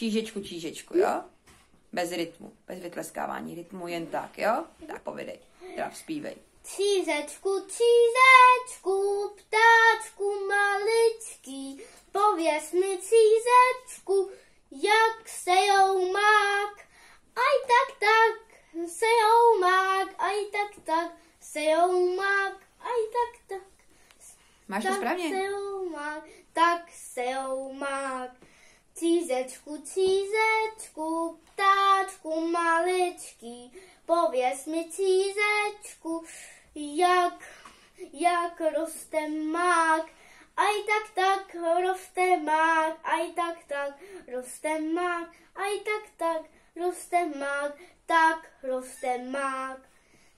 Čížečku, čížečku, jo? Bez rytmu, bez vytleskávání rytmu, jen tak, jo? Tak povidej, teda vzpívej. Cízečku, cízečku, ptáčku maličký, pověs mi cízečku, jak se joumák. Aj tak, tak, se joumák, aj tak, tak, se joumák, aj tak, tak. Máš to tak správně? se joumák, tak se joumák. Cízečku, cízečku, ptáčku maličký, pověs mi cízečku, jak, jak roste mák. Aj tak tak roste mák, aj tak tak roste mák, aj tak tak roste mák, tak roste mák.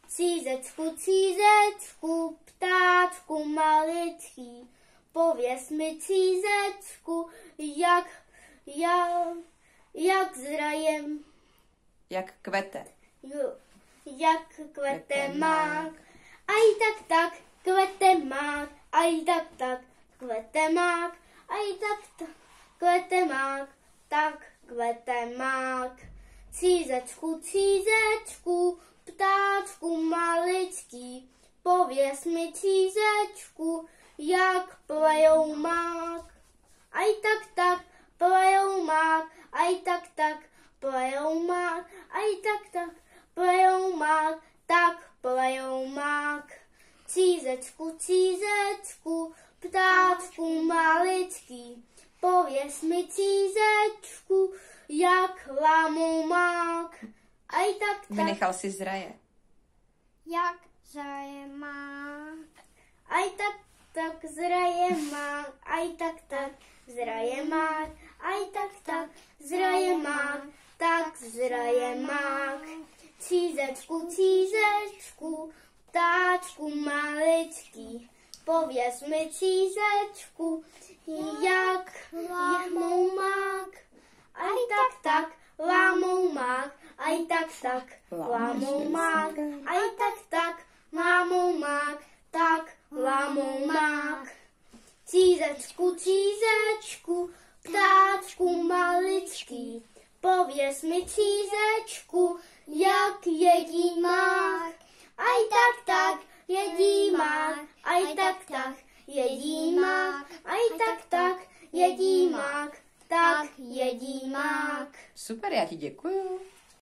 Cízečku, cízečku, ptáčku maličký, pověs mi cízečku, jak, jak, jak zrajem, Jak kvete. jo, jak kvete Kvete mák. Aj tak tak kvete mák, aj tak tak kvete mák, aj tak tak kvete mák, tak kvete mák. Cízečku, cízečku, ptáčku maličký, pověs mi cízečku, jak plejou mák. Aj tak tak aj tak tak plejou mák, aj tak tak plejou mák, tak plejou mák. Cízečku, cízečku, ptáčku maličký, pověs mi cízečku, jak lámou mák. Aj tak tak, Vynechal si zraje. jak zraje mák. Aj tak tak zraje mák, aj tak tak zraje mák, aj tak tak zraje mák, tak zraje mák. Cízečku, cízečku, ptáčku maličký, pověz mi cízečku, jak lámou mák. Aj tak tak lámou mák, aj tak tak lámou mák, aj tak tak lámou mák, tak lámou mák. Cízečku, cízečku, ptáčku maličký, pověz mi cízečku, jak jedí mák. Aj tak tak jedí mák, aj tak tak jedí mák, aj tak tak jedí mák, tak jedí mák. Super, já ti děkuju.